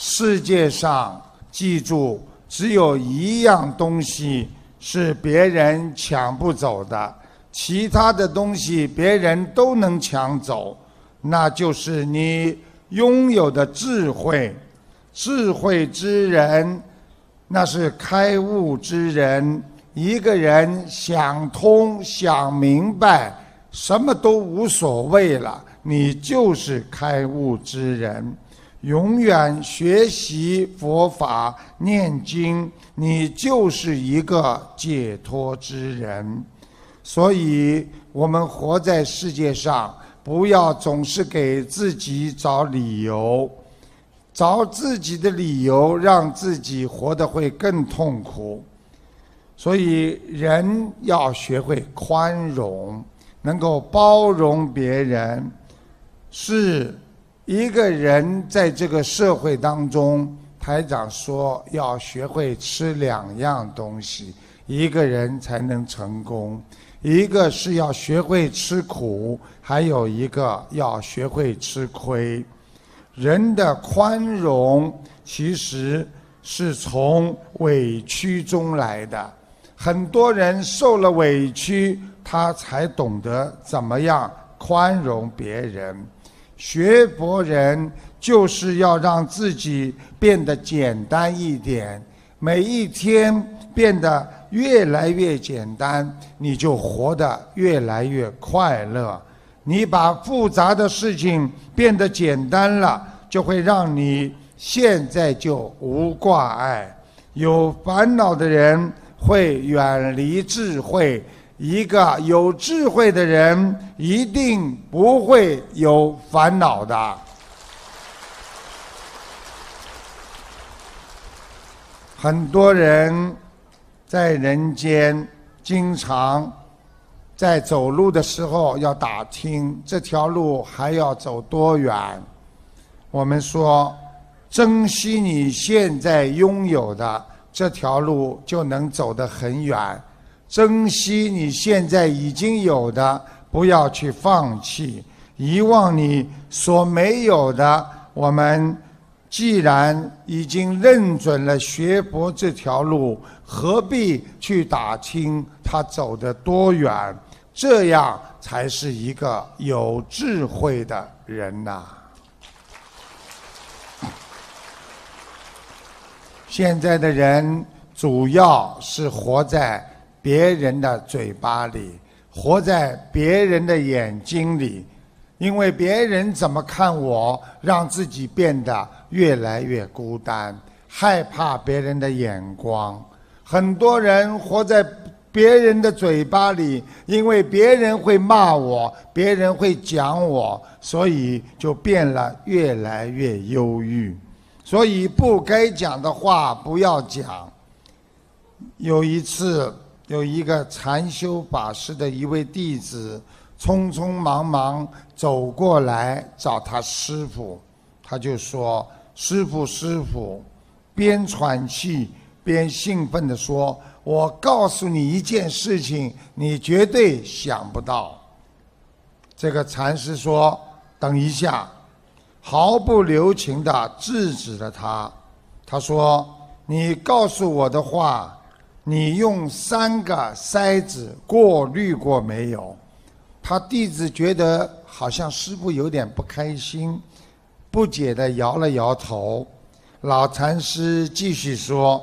世界上记住，只有一样东西是别人抢不走的，其他的东西别人都能抢走，那就是你拥有的智慧。智慧之人，那是开悟之人。一个人想通、想明白，什么都无所谓了，你就是开悟之人。永远学习佛法、念经，你就是一个解脱之人。所以，我们活在世界上，不要总是给自己找理由，找自己的理由，让自己活得会更痛苦。所以，人要学会宽容，能够包容别人，是一个人在这个社会当中。台长说，要学会吃两样东西，一个人才能成功。一个是要学会吃苦，还有一个要学会吃亏。人的宽容其实是从委屈中来的。很多人受了委屈，他才懂得怎么样宽容别人。学佛人就是要让自己变得简单一点，每一天变得越来越简单，你就活得越来越快乐。你把复杂的事情变得简单了，就会让你现在就无挂碍。有烦恼的人。会远离智慧，一个有智慧的人一定不会有烦恼的。很多人在人间，经常在走路的时候要打听这条路还要走多远。我们说，珍惜你现在拥有的。这条路就能走得很远，珍惜你现在已经有的，不要去放弃，遗忘你所没有的。我们既然已经认准了学佛这条路，何必去打听他走得多远？这样才是一个有智慧的人呐。现在的人主要是活在别人的嘴巴里，活在别人的眼睛里，因为别人怎么看我，让自己变得越来越孤单，害怕别人的眼光。很多人活在别人的嘴巴里，因为别人会骂我，别人会讲我，所以就变了，越来越忧郁。所以不该讲的话不要讲。有一次，有一个禅修法师的一位弟子，匆匆忙忙走过来找他师傅，他就说：“师傅，师傅！”边喘气边兴奋地说：“我告诉你一件事情，你绝对想不到。”这个禅师说：“等一下。”毫不留情地制止了他。他说：“你告诉我的话，你用三个筛子过滤过没有？”他弟子觉得好像师傅有点不开心，不解地摇了摇头。老禅师继续说：“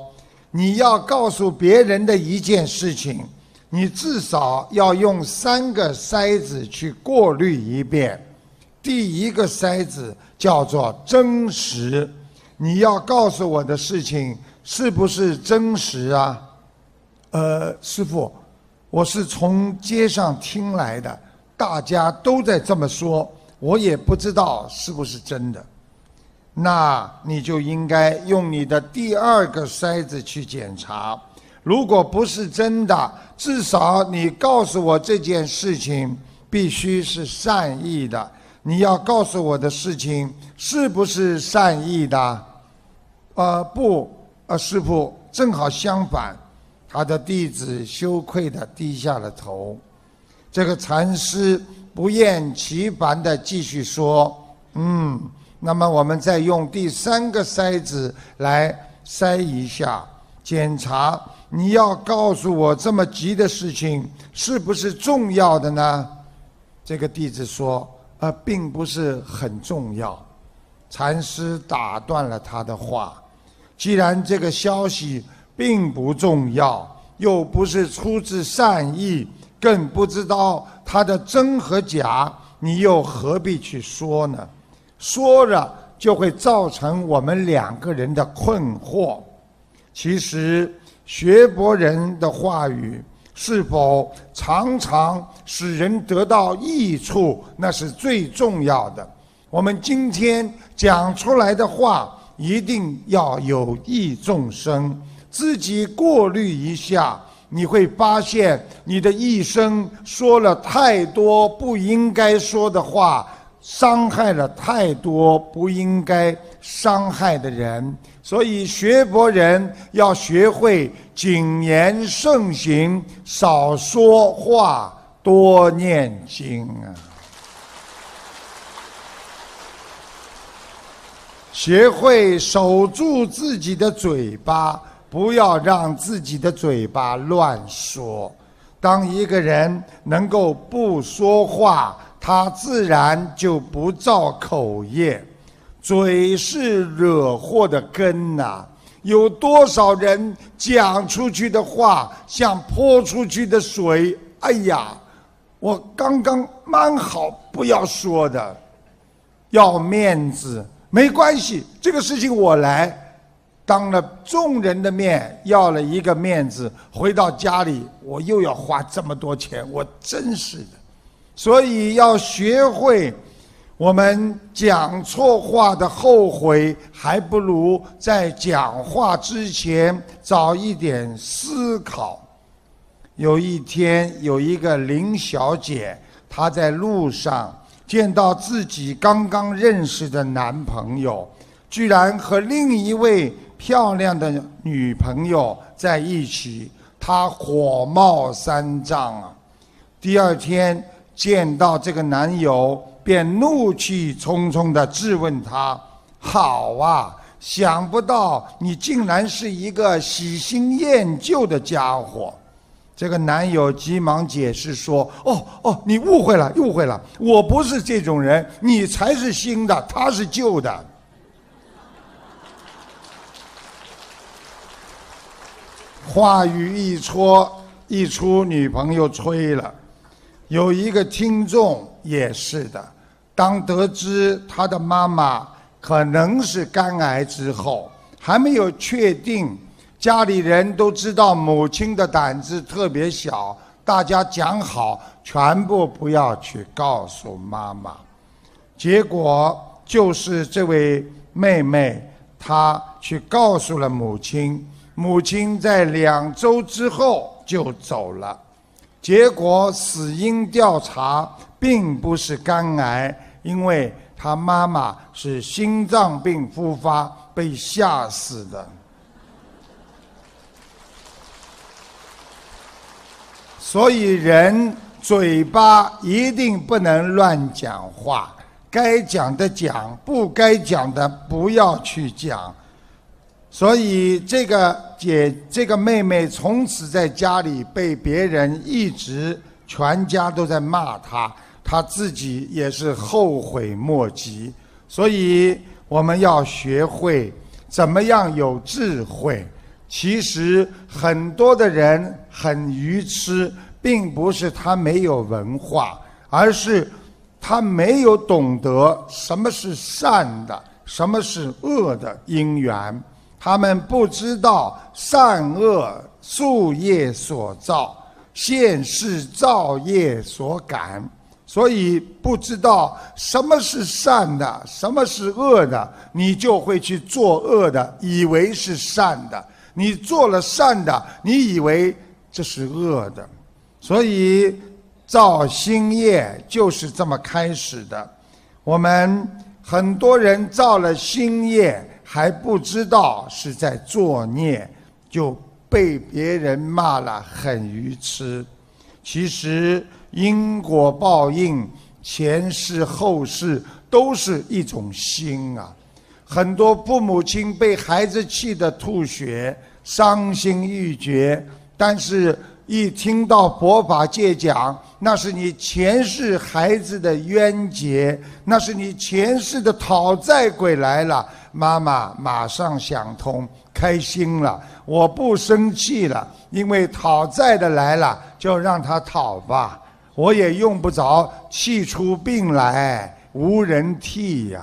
你要告诉别人的一件事情，你至少要用三个筛子去过滤一遍。第一个筛子。”叫做真实，你要告诉我的事情是不是真实啊？呃，师傅，我是从街上听来的，大家都在这么说，我也不知道是不是真的。那你就应该用你的第二个筛子去检查，如果不是真的，至少你告诉我这件事情必须是善意的。你要告诉我的事情是不是善意的？呃，不，呃，师傅，正好相反。他的弟子羞愧地低下了头。这个禅师不厌其烦地继续说：“嗯，那么我们再用第三个筛子来筛一下，检查你要告诉我这么急的事情是不是重要的呢？这个弟子说：“呃，并不是很重要。”禅师打断了他的话：“既然这个消息并不重要，又不是出自善意，更不知道它的真和假，你又何必去说呢？说了就会造成我们两个人的困惑。其实学博人的话语。”是否常常使人得到益处，那是最重要的。我们今天讲出来的话，一定要有益众生。自己过滤一下，你会发现你的一生说了太多不应该说的话，伤害了太多不应该伤害的人。所以，学佛人要学会谨言慎行，少说话，多念经啊！学会守住自己的嘴巴，不要让自己的嘴巴乱说。当一个人能够不说话，他自然就不造口业。嘴是惹祸的根呐！有多少人讲出去的话像泼出去的水？哎呀，我刚刚蛮好，不要说的，要面子没关系，这个事情我来，当了众人的面要了一个面子，回到家里我又要花这么多钱，我真是的，所以要学会。我们讲错话的后悔，还不如在讲话之前早一点思考。有一天，有一个林小姐，她在路上见到自己刚刚认识的男朋友，居然和另一位漂亮的女朋友在一起，她火冒三丈啊！第二天见到这个男友。便怒气冲冲地质问他：“好啊，想不到你竟然是一个喜新厌旧的家伙。”这个男友急忙解释说：“哦哦，你误会了，误会了，我不是这种人，你才是新的，他是旧的。”话语一戳一出，女朋友吹了。有一个听众也是的。当得知他的妈妈可能是肝癌之后，还没有确定，家里人都知道母亲的胆子特别小，大家讲好全部不要去告诉妈妈。结果就是这位妹妹，她去告诉了母亲，母亲在两周之后就走了。结果死因调查并不是肝癌。因为他妈妈是心脏病复发被吓死的，所以人嘴巴一定不能乱讲话，该讲的讲，不该讲的不要去讲。所以这个姐，这个妹妹从此在家里被别人一直全家都在骂她。她自己也是后悔莫及，所以我们要学会怎么样有智慧。其实很多的人很愚痴，并不是他没有文化，而是他没有懂得什么是善的，什么是恶的因缘。他们不知道善恶树业所造，现世造业所感。所以不知道什么是善的，什么是恶的，你就会去做恶的，以为是善的；你做了善的，你以为这是恶的。所以造新业就是这么开始的。我们很多人造了新业，还不知道是在作孽，就被别人骂了很愚痴。其实。因果报应，前世后世都是一种心啊。很多父母亲被孩子气得吐血，伤心欲绝，但是。一听到佛法界讲，那是你前世孩子的冤结，那是你前世的讨债鬼来了。妈妈马上想通，开心了，我不生气了，因为讨债的来了，就让他讨吧，我也用不着气出病来，无人替呀。